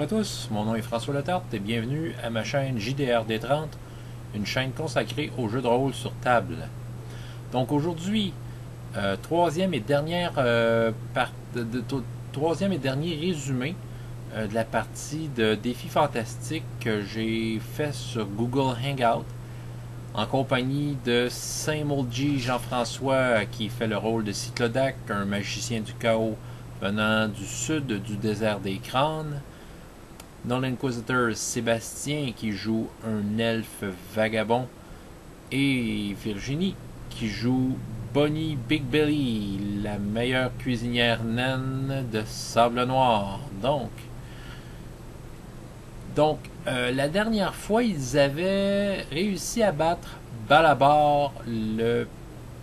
Bonjour à tous, mon nom est François Letarte et bienvenue à ma chaîne JDRD30, une chaîne consacrée aux jeux de rôle sur table. Donc aujourd'hui, euh, troisième et dernière euh, troisième et dernier résumé euh, de la partie de défi fantastique que j'ai fait sur Google Hangout en compagnie de Saint-Molgy Jean-François qui fait le rôle de Cyclodac, un magicien du chaos venant du sud du désert des crânes. Dans l'Inquisitor, Sébastien qui joue un elfe vagabond. Et Virginie qui joue Bonnie Big Belly, la meilleure cuisinière naine de Sable Noir. Donc, donc euh, la dernière fois, ils avaient réussi à battre Balabar, le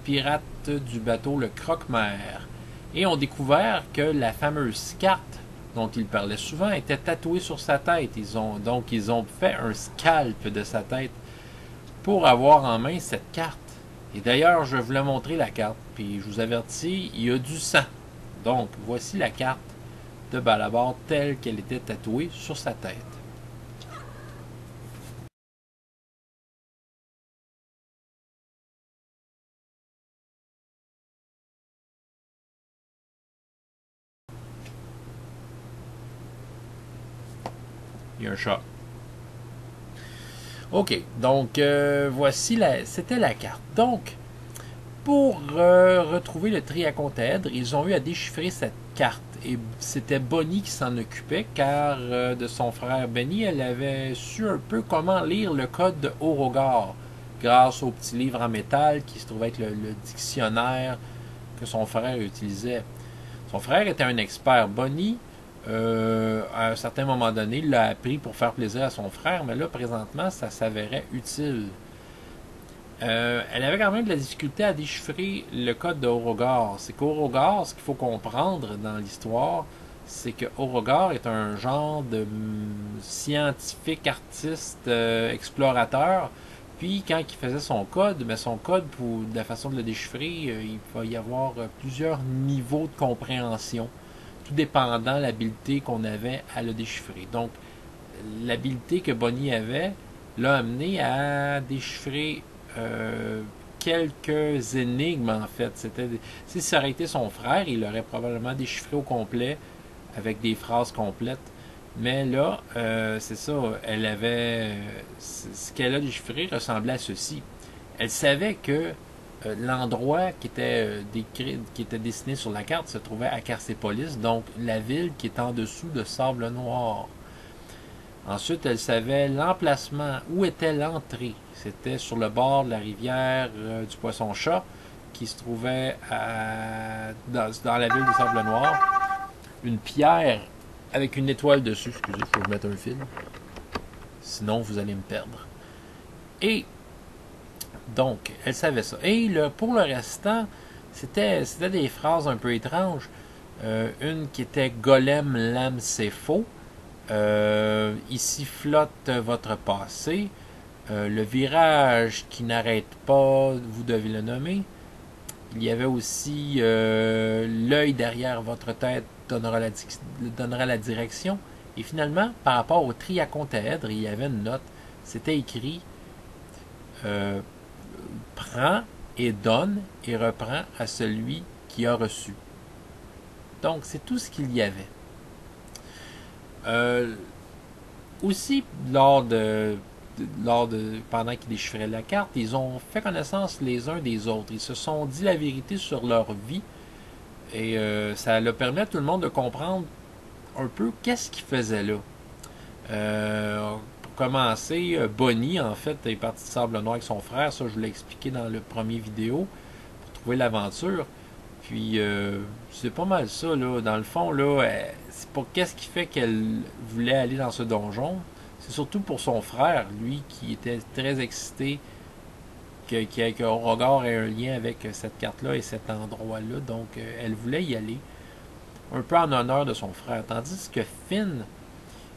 pirate du bateau, le croque-mer. Et ont découvert que la fameuse carte dont il parlait souvent était tatouée sur sa tête. Donc ils ont fait un scalp de sa tête pour avoir en main cette carte. Et d'ailleurs, je voulais montrer la carte, puis je vous avertis, il y a du sang. Donc, voici la carte de Balabar telle qu'elle était tatouée sur sa tête. Un chat. OK, donc euh, voici la, c'était la carte. Donc, pour euh, retrouver le triacontèdre, ils ont eu à déchiffrer cette carte. Et c'était Bonnie qui s'en occupait, car euh, de son frère Benny, elle avait su un peu comment lire le code de Orogar, grâce au petit livre en métal qui se trouvait être le dictionnaire que son frère utilisait. Son frère était un expert. Bonnie euh, à un certain moment donné, il l'a appris pour faire plaisir à son frère, mais là, présentement, ça s'avérait utile. Euh, elle avait quand même de la difficulté à déchiffrer le code de C'est qu'Orogar, ce qu'il faut comprendre dans l'histoire, c'est que est un genre de scientifique, artiste, euh, explorateur. Puis quand il faisait son code, mais son code, pour la façon de le déchiffrer, il va y avoir plusieurs niveaux de compréhension tout dépendant l'habileté qu'on avait à le déchiffrer. Donc, l'habileté que Bonnie avait l'a amené à déchiffrer euh, quelques énigmes, en fait. C'était, si ça aurait été son frère, il l'aurait probablement déchiffré au complet avec des phrases complètes. Mais là, euh, c'est ça, elle avait. Ce qu'elle a déchiffré ressemblait à ceci. Elle savait que euh, l'endroit qui était euh, qui était dessiné sur la carte se trouvait à Carcépolis, donc la ville qui est en dessous de Sable Noir. Ensuite, elle savait l'emplacement, où était l'entrée. C'était sur le bord de la rivière euh, du Poisson-Chat, qui se trouvait dans, la ville de Sable Noir. Une pierre avec une étoile dessus. Excusez, il faut que je mette un fil. Sinon, vous allez me perdre. Et donc, elle savait ça. Et pour le restant, c'était des phrases un peu étranges. Euh, une qui était Golem, l'âme, c'est faux. Euh, ici flotte votre passé. Euh, le virage qui n'arrête pas, vous devez le nommer. Il y avait aussi l'œil derrière votre tête donnera la, direction. Et finalement, par rapport au triacontèdre, il y avait une note. C'était écrit prend et donne et reprend à celui qui a reçu. Donc, c'est tout ce qu'il y avait. Euh, aussi, lors de, lors de, pendant qu'ils déchiffraient la carte, ils ont fait connaissance les uns des autres. Ils se sont dit la vérité sur leur vie. Et euh, ça leur permis à tout le monde de comprendre un peu qu'est-ce qu'ils faisaient là. Euh, commencer, euh, Bonnie, en fait, est parti de Sable Noir avec son frère. Ça, je vous l'ai expliqué dans le premier vidéo pour trouver l'aventure. Puis, euh, c'est pas mal ça, là. Dans le fond, là, c'est pas qu'est-ce qui fait qu'elle voulait aller dans ce donjon. C'est surtout pour son frère, lui, qui était très excité que, que, que regard ait un lien avec cette carte-là et cet endroit-là. Donc, euh, elle voulait y aller. Un peu en honneur de son frère. Tandis que Finn,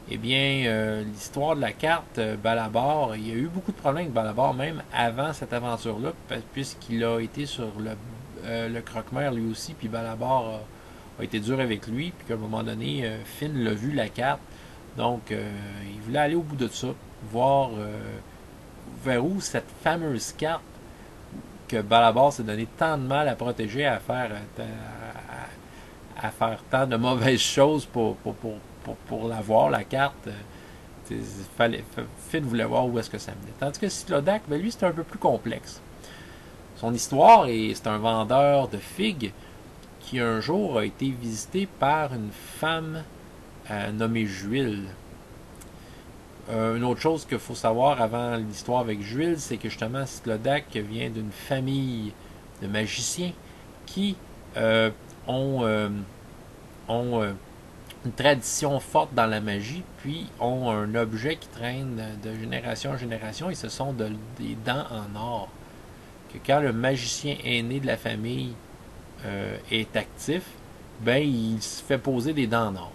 eh bien, euh, l'histoire de la carte euh, Balabar, il y a eu beaucoup de problèmes avec Balabar, même avant cette aventure-là, puisqu'il a été sur le, euh, le croque-mer lui aussi, puis Balabar a, été dur avec lui, puis qu'à un moment donné, Finn l'a vu, la carte, Donc, il voulait aller au bout de ça, voir vers où cette fameuse carte que Balabar s'est donné tant de mal à protéger, à faire, tant de mauvaises choses pour, pour, pour l'avoir, la carte. Fallait, Finn voulait voir où est-ce que ça menait. Tandis que Cyclodac, ben lui, c'était un peu plus complexe. Son histoire, c'est un vendeur de figues qui un jour a été visité par une femme euh, nommée Juile. Euh, une autre chose qu'il faut savoir avant l'histoire avec Juile, c'est que justement Cyclodac vient d'une famille de magiciens qui euh, ont, ont une tradition forte dans la magie, puis ont un objet qui traîne de génération en génération, et ce sont des dents en or. Que quand le magicien aîné de la famille euh, est actif, ben il se fait poser des dents en or.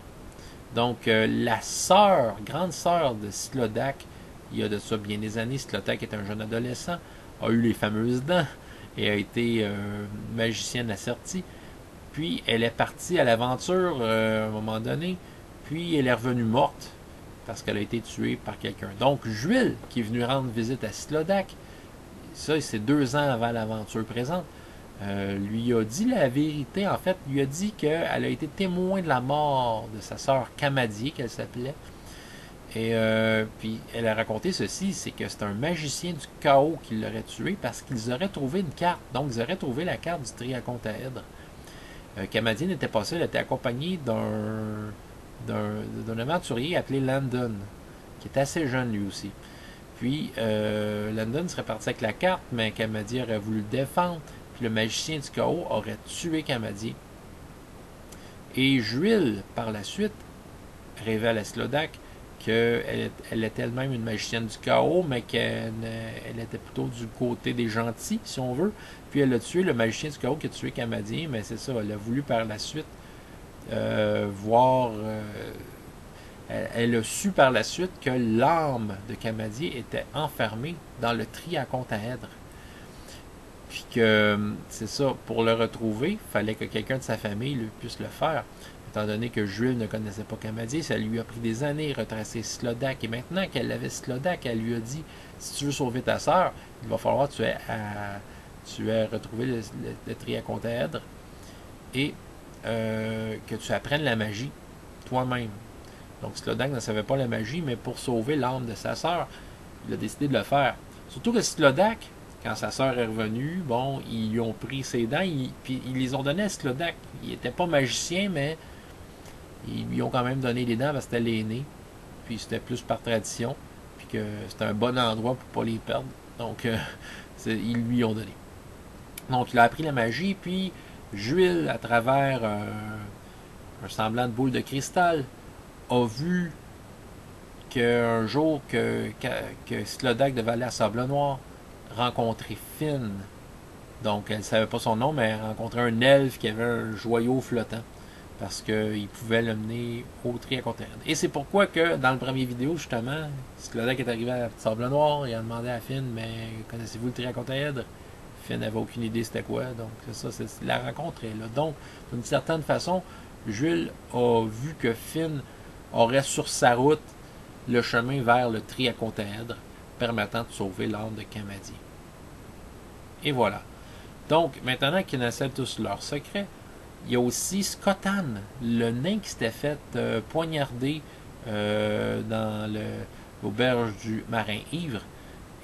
Donc euh, la sœur, grande sœur de Cyclodac, il y a de ça bien des années, Cyclodac est un jeune adolescent, a eu les fameuses dents et a été euh, magicienne assertie. Puis elle est partie à l'aventure euh, à un moment donné. Puis elle est revenue morte parce qu'elle a été tuée par quelqu'un. Donc Jules, qui est venu rendre visite à Cyclodac, ça c'est deux ans avant l'aventure présente, euh, lui a dit la vérité. En fait, lui a dit qu'elle a été témoin de la mort de sa sœur Camadier, qu'elle s'appelait. Et euh, puis elle a raconté ceci, c'est que c'est un magicien du chaos qui l'aurait tué parce qu'ils auraient trouvé une carte. Donc ils auraient trouvé la carte du triacontaèdre. Euh, Camadien n'était pas seul, il était accompagné d'un, d'un, aventurier appelé Landon, qui était assez jeune lui aussi. Puis euh, Landon serait parti avec la carte, mais Camadien aurait voulu le défendre. Puis le magicien du chaos aurait tué Camadien. Et Jules, par la suite, révèle à Slodak qu'elle elle était elle-même une magicienne du chaos, mais qu'elle elle était plutôt du côté des gentils, si on veut. Puis elle a tué le magicien du chaos qui a tué Camadien, mais c'est ça, elle a voulu par la suite euh, voir. Euh, elle, a su par la suite que l'âme de Camadien était enfermée dans le triacontaèdre. Puis que, c'est ça, pour le retrouver, il fallait que quelqu'un de sa famille puisse le faire étant donné que Jules ne connaissait pas Camadier, ça lui a pris des années de retracer Slodak. Et maintenant qu'elle avait Slodak, elle lui a dit si tu veux sauver ta sœur, il va falloir que tu aies, tu aies retrouvé le, le, et euh, que tu apprennes la magie toi-même. Donc Slodak ne savait pas la magie, mais pour sauver l'âme de sa sœur, il a décidé de le faire. Surtout que Slodak, quand sa sœur est revenue, bon, ils lui ont pris ses dents, puis ils les ont données à Slodak. Il n'était pas magicien, mais ils lui ont quand même donné les dents parce que c'était l'aîné. Puis c'était plus par tradition. Puis que c'était un bon endroit pour pas les perdre. Donc, euh, ils lui ont donné. Donc, il a appris la magie. Puis, Jules, à travers un semblant de boule de cristal, a vu qu'un jour que, que, que devait aller à Sable Noir rencontrer Finn. Donc, elle ne savait pas son nom, mais elle rencontrait un elfe qui avait un joyau flottant parce qu'il pouvait l'amener au triacontaèdre. Et c'est pourquoi que dans le premier vidéo, justement, Cyclodac est arrivé à Sable Noir, il a demandé à Finn, mais connaissez-vous le triacontaèdre? Finn n'avait aucune idée c'était quoi, donc c'est ça, c'est la rencontre est là. Donc, d'une certaine façon, Jules a vu que Finn aurait sur sa route le chemin vers le triacontaèdre, permettant de sauver l'âme de Camadie. Et voilà. Donc, maintenant qu'ils connaissaient tous leurs secrets, il y a aussi Scottan, le nain qui s'était fait euh, poignarder euh, dans l'auberge du marin ivre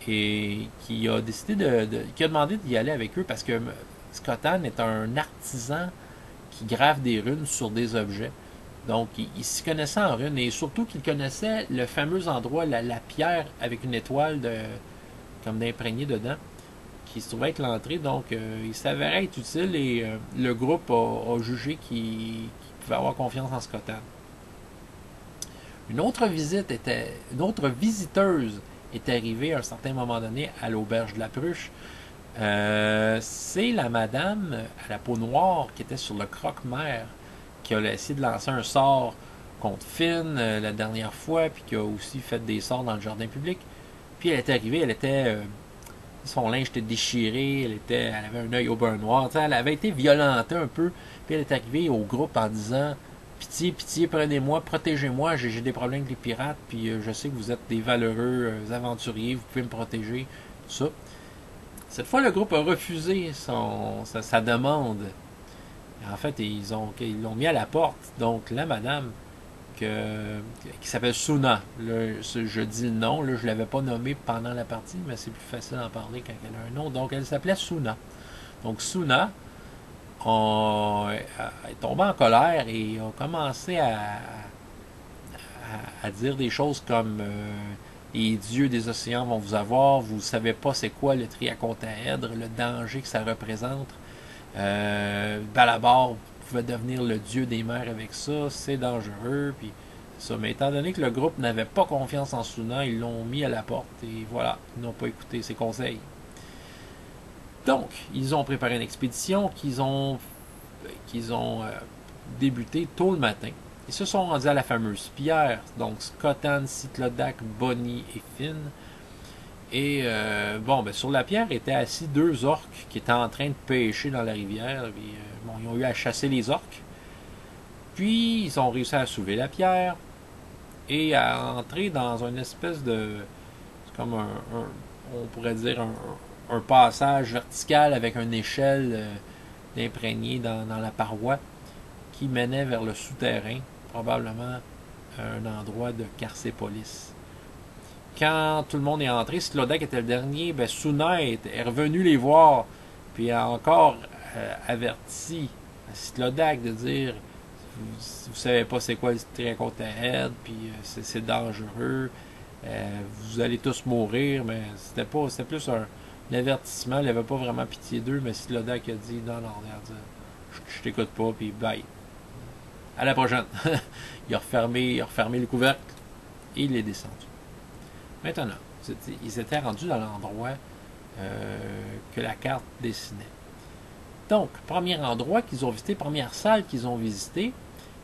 et qui a décidé de, qui a demandé d'y aller avec eux parce que Scottan est un artisan qui grave des runes sur des objets. Donc, il, s'y connaissait en runes et surtout qu'il connaissait le fameux endroit, la, la pierre avec une étoile de, comme d'imprégné dedans qui se trouvait être l'entrée. Donc, euh, il s'avérait être utile et euh, le groupe a, jugé qu'il pouvait avoir confiance en Scotland. Une autre visite était, une autre visiteuse est arrivée à un certain moment donné à l'auberge de la Pruche. Euh, c'est la madame à la peau noire qui était sur le croque-mer qui a essayé de lancer un sort contre Finn la dernière fois, puis qui a aussi fait des sorts dans le jardin public. Puis elle était arrivée, elle était son linge était déchiré, elle, était, avait un œil au beurre noir. Elle avait été violentée un peu. Puis elle est arrivée au groupe en disant pitié, pitié, prenez-moi, protégez-moi, j'ai des problèmes avec les pirates, puis euh, je sais que vous êtes des valeureux euh, aventuriers, vous pouvez me protéger, tout ça. Cette fois, le groupe a refusé sa, demande. En fait, ils l'ont mis à la porte. Donc, la madame, qui s'appelle Suna, je dis le nom, je ne l'avais pas nommé pendant la partie, mais c'est plus facile d'en parler quand elle a un nom. Donc, elle s'appelait Suna. Donc, Suna on, est tombé en colère et a commencé à, à, dire des choses comme euh, les dieux des océans vont vous avoir, vous ne savez pas c'est quoi le triacontaèdre, le danger que ça représente. Euh, Balabar, pouvez devenir le dieu des mers avec ça, c'est dangereux. Puis. Mais étant donné que le groupe n'avait pas confiance en Suna, ils l'ont mis à la porte et voilà, ils n'ont pas écouté ses conseils. Donc, ils ont préparé une expédition qu'ils ont, qu'ils ont euh, débuté tôt le matin. Ils se sont rendus à la fameuse pierre, donc Scotan, Cyclodac, Bonnie et Finn. Et euh, bon, ben, sur la pierre étaient assis deux orques qui étaient en train de pêcher dans la rivière. Euh, ils ont eu à chasser les orques. Puis ils ont réussi à soulever la pierre et à entrer dans une espèce de. C'est comme un, On pourrait dire un, passage vertical avec une échelle euh, imprégnée dans, la paroi qui menait vers le souterrain, probablement un endroit de Carcépolis. Quand tout le monde est entré, Slodek était le dernier, ben Suna est, revenu les voir, puis a encore euh, averti Slodek de dire vous, ne savez pas c'est quoi le triacotaèdre, puis euh, c'est dangereux, vous allez tous mourir, mais c'était pas c'était plus un, l'avertissement, il n'avait pas vraiment pitié d'eux, mais si Slodak a dit non, non, regarde, je, je t'écoute pas, puis bye. À la prochaine. il, a refermé, il a refermé le couvercle et il est descendu. Maintenant, ils étaient rendus dans l'endroit euh, que la carte dessinait. Donc, premier endroit qu'ils ont visité, première salle qu'ils ont visité,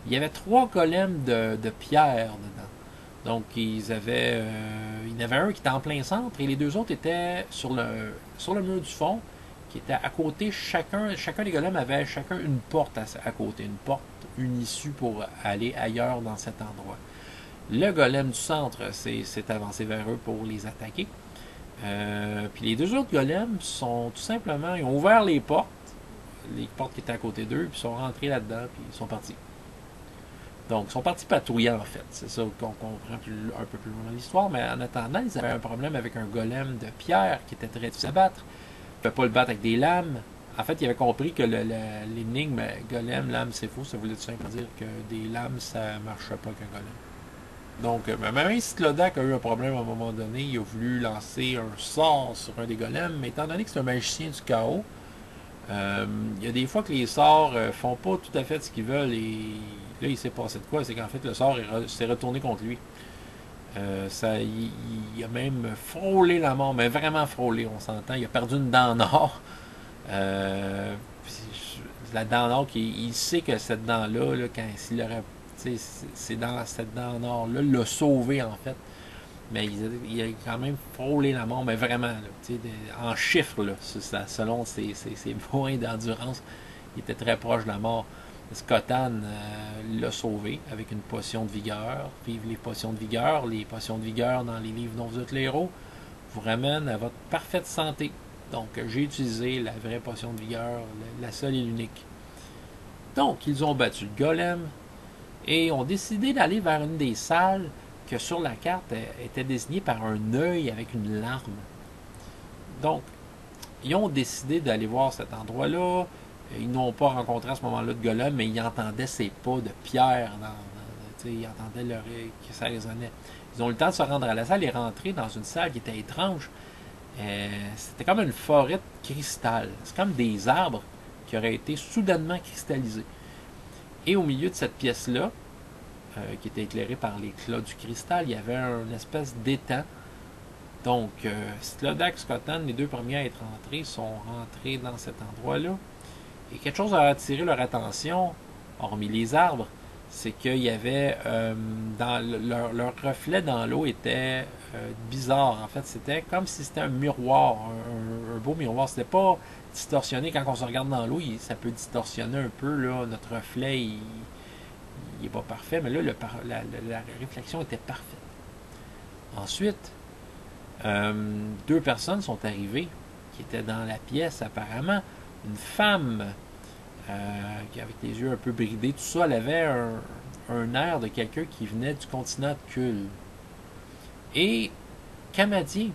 il y avait trois golems de, pierre dedans. Donc, ils avaient, euh, il y en avait un qui était en plein centre et les deux autres étaient sur le, sur le mur du fond, qui était à côté. Chacun, chacun des golems avait chacun une porte à, côté, une porte, une issue pour aller ailleurs dans cet endroit. Le golem du centre s'est avancé vers eux pour les attaquer. Euh, puis les deux autres golems sont tout simplement, ils ont ouvert les portes, les portes qui étaient à côté d'eux, puis sont rentrés là-dedans, puis ils sont partis. Donc, ils sont partis patrouiller, en fait. C'est ça qu'on comprend un peu plus loin dans l'histoire. Mais en attendant, ils avaient un problème avec un golem de pierre qui était très difficile à battre. Ils ne pouvaient pas le battre avec des lames. En fait, ils avaient compris que l'énigme golem, lame, c'est faux. Ça voulait tout simplement dire que des lames, ça ne marchait pas qu'un golem. Donc, euh, même si Tlodak a eu un problème à un moment donné, il a voulu lancer un sort sur un des golems, mais étant donné que c'est un magicien du chaos, euh, il y a des fois que les sorts euh, font pas tout à fait ce qu'ils veulent et là, il s'est passé de quoi? C'est qu'en fait, le sort s'est retourné contre lui. Ça, il, a même frôlé la mort, mais vraiment frôlé, on s'entend. Il a perdu une dent en or. Euh, la dent en or, il, sait que cette dent-là, là, quand s'il aurait. C'est dans cette dent en or-là, l'a sauvé en fait. Mais il, a quand même frôlé la mort, mais vraiment, en chiffres, là, selon ses, ses points d'endurance, il était très proche de la mort. Scotan euh, l'a sauvé avec une potion de vigueur. Vive les potions de vigueur. Les potions de vigueur dans les livres dont vous êtes les héros vous ramènent à votre parfaite santé. Donc, j'ai utilisé la vraie potion de vigueur, la seule et l'unique. Donc, ils ont battu le golem et ont décidé d'aller vers une des salles que sur la carte était désignée par un œil avec une larme. Donc, ils ont décidé d'aller voir cet endroit-là. Ils n'ont pas rencontré à ce moment-là de golem, mais ils entendaient ces pas de pierre. Dans, ils entendaient leur, que ça résonnait. Ils ont eu le temps de se rendre à la salle et rentrer dans une salle qui était étrange. Euh, c'était comme une forêt de cristal. C'est comme des arbres qui auraient été soudainement cristallisés. Et au milieu de cette pièce-là, euh, qui était éclairée par l'éclat du cristal, il y avait une espèce d'étang. Donc, euh, Slodak, Scotland, les deux premiers à être entrés, sont rentrés dans cet endroit-là. Et quelque chose a attiré leur attention, hormis les arbres, c'est qu'il y avait euh, dans leur, reflet dans l'eau était euh, bizarre. En fait, c'était comme si c'était un miroir, un, beau miroir. C'était pas distorsionné quand on se regarde dans l'eau, ça peut distorsionner un peu là, notre reflet. il n'est pas parfait, mais là, le la, réflexion était parfaite. Ensuite, euh, deux personnes sont arrivées qui étaient dans la pièce apparemment. Une femme euh, qui avec les yeux un peu bridés, tout ça, elle avait un, un air de quelqu'un qui venait du continent de Kul. Et Kamadi